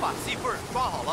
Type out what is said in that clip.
把 C 夫人抓好了。